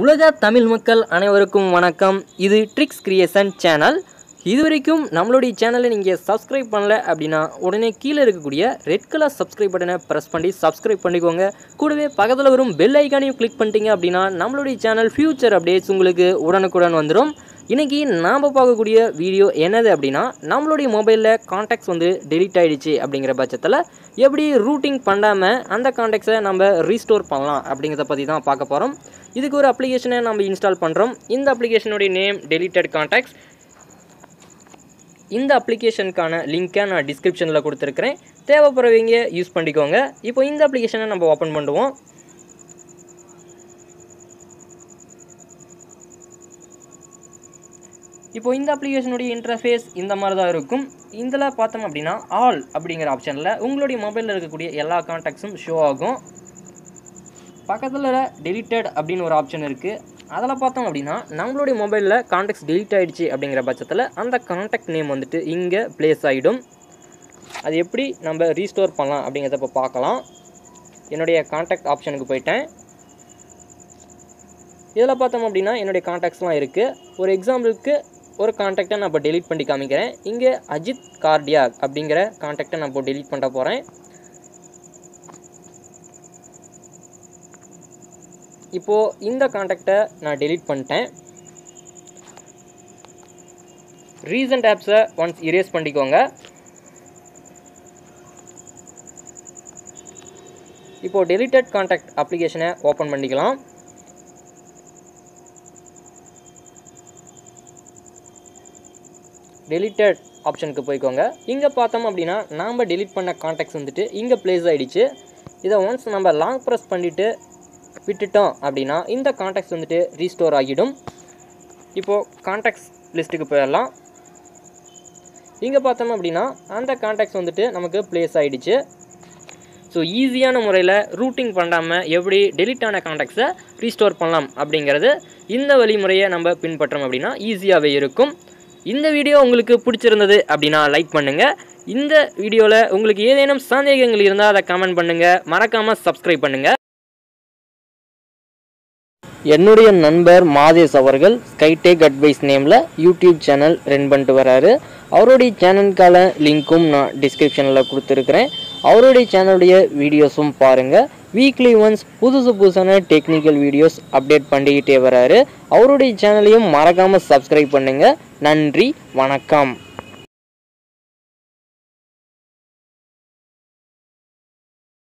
உலக தமிழ் மக்கள் அனைவருக்கும் வணக்கம். இது ட்ரிக்ஸ் கிரியேஷன் சேனல் இது வரைக்கும் நம்மளுடைய சேனலை நீங்கள் சப்ஸ்கிரைப் பண்ணல அப்படின்னா உடனே கீழே இருக்கக்கூடிய ரெட் கலர் சப்ஸ்கிரைப் பட்டனை ப்ரெஸ் பண்ணி சப்ஸ்கிரைப் பண்ணிக்கோங்க. கூடவே பக்கத்தில் வரும் பெல் ஐக்கானையும் கிளிக் பண்ணிட்டீங்க அப்படின்னா நம்மளுடைய சேனல் ஃபியூச்சர் அப்டேட்ஸ் உங்களுக்கு உடனுக்குடன் வந்துடும் இன்றைக்கி நாம் பார்க்கக்கூடிய வீடியோ என்னது அப்படின்னா நம்மளுடைய மொபைலில் காண்டாக்ட்ஸ் வந்து டெலிட் ஆகிடுச்சு அப்படிங்கிற பட்சத்தில் எப்படி ரூட்டிங் பண்ணாமல் அந்த காண்டாக்ட்ஸை நம்ம ரீஸ்டோர் பண்ணலாம் அப்படிங்கிறத பற்றி தான் பார்க்க போகிறோம் இதுக்கு ஒரு அப்ளிகேஷனை நம்ம இன்ஸ்டால் பண்ணுறோம் இந்த அப்ளிகேஷனுடைய நேம் டெலிட்டட் கான்டாக்ட்ஸ் இந்த அப்ளிகேஷனுக்கான லிங்க்கை நான் டிஸ்கிரிப்ஷனில் கொடுத்துருக்குறேன். தேவைப்படுறவங்க யூஸ் பண்ணிக்கோங்க. இப்போ இந்த அப்ளிகேஷனை நம்ம ஓப்பன் பண்ணுவோம். இப்போ இந்த அப்ளிகேஷனுடைய இன்டர்ஃபேஸ் இந்த மாதிரி தான் இருக்கும். இதில் பார்த்தோம் அப்படின்னா ஆல் அப்படிங்கிற ஆப்ஷனில் உங்களுடைய மொபைலில் இருக்கக்கூடிய எல்லா காண்டாக்ட்ஸும் ஷோ ஆகும். பக்கத்தில் டெலிட்டட் அப்படின்னு ஒரு ஆப்ஷன் இருக்குது அதில் பார்த்தோம் அப்படின்னா நம்மளுடைய மொபைலில் காண்டாக்ட்ஸ் டெலிட் ஆகிடுச்சு அப்படிங்கிற பட்சத்தில் அந்த காண்டாக்ட் நேம் வந்துட்டு இங்கே ப்ளேஸ் ஆகிடும் அது எப்படி நம்ம ரீஸ்டோர் பண்ணலாம் அப்படிங்கிறத இப்போ பார்க்கலாம். என்னுடைய காண்டாக்ட் ஆப்ஷனுக்கு போயிட்டேன். இதில் பார்த்தோம் அப்படின்னா என்னுடைய காண்டாக்ட்ஸ்லாம் இருக்குது ஒரு எக்ஸாம்பிளுக்கு ஒரு காண்டாக்டை நான் இப்போ டெலீட் பண்ணி காமிக்கிறேன். இங்கே அஜித் கார்டியாக் அப்படிங்கிற காண்டாக்டை நான் இப்போ டெலீட் பண்ண போகிறேன் இப்போது இந்த காண்டாக்டை நான் டெலீட் பண்ணிட்டேன். ரீசன்ட் ஆப்ஸை ஒன்ஸ் இரேஸ் பண்ணிக்கோங்க. இப்போது டெலிட்டட் காண்டாக்ட் அப்ளிகேஷனை ஓப்பன் பண்ணிக்கலாம். டெலிட்டட் ஆப்ஷனுக்கு போய்க்கோங்க. இங்கே பார்த்தோம் அப்படின்னா நாம் டெலிட் பண்ண காண்டாக்ட்ஸ் வந்துட்டு இங்கே ப்ளேஸ் ஆகிடுச்சு இதை ஒன்ஸ் நம்ம லாங் ப்ரெஸ் பண்ணிவிட்டு விட்டுட்டோம் அப்படின்னா இந்த காண்டாக்ட்ஸ் வந்துட்டு ரீஸ்டோர் ஆகிடும். இப்போது காண்டாக்ட்ஸ் லிஸ்ட்டுக்கு போயிடலாம். இங்கே பார்த்தோம் அப்படின்னா அந்த காண்டாக்ட்ஸ் வந்துட்டு நமக்கு ப்ளேஸ் ஆகிடுச்சு ஸோ ஈஸியான முறையில் ரூட்டிங் பண்ணாமல் எப்படி டெலிட் ஆன காண்டாக்ட்ஸை ரீஸ்டோர் பண்ணலாம் அப்படிங்கிறது இந்த வழிமுறையை நம்ம பின்பற்றோம் அப்படின்னா ஈஸியாகவே இருக்கும். இந்த வீடியோ உங்களுக்கு பிடிச்சிருந்தது அப்படின்னா லைக் பண்ணுங்கள் இந்த வீடியோவில் உங்களுக்கு ஏதேனும் சந்தேகங்கள் இருந்தால் அதை கமெண்ட் பண்ணுங்கள் மறக்காமல் சப்ஸ்கிரைப் பண்ணுங்கள் என்னுடைய நண்பர் மாதேஷ் அவர்கள் ஸ்கைடேக் அட்வைஸ் நேமில் யூடியூப் சேனல் ரன் பண்ணிட்டு வராரு. அவருடைய சேனலுக்கான லிங்க்கும் நான் டிஸ்கிரிப்ஷனில் கொடுத்துருக்குறேன். அவருடைய சேனலுடைய வீடியோஸும் பாருங்கள் வீக்லி ஒன்ஸ் புதுசு புதுசான டெக்னிக்கல் வீடியோஸ் அப்டேட் பண்ணிக்கிட்டே வராரு. அவருடைய சேனலையும் மறக்காமல் சப்ஸ்கிரைப் பண்ணுங்கள் நன்றி வணக்கம்.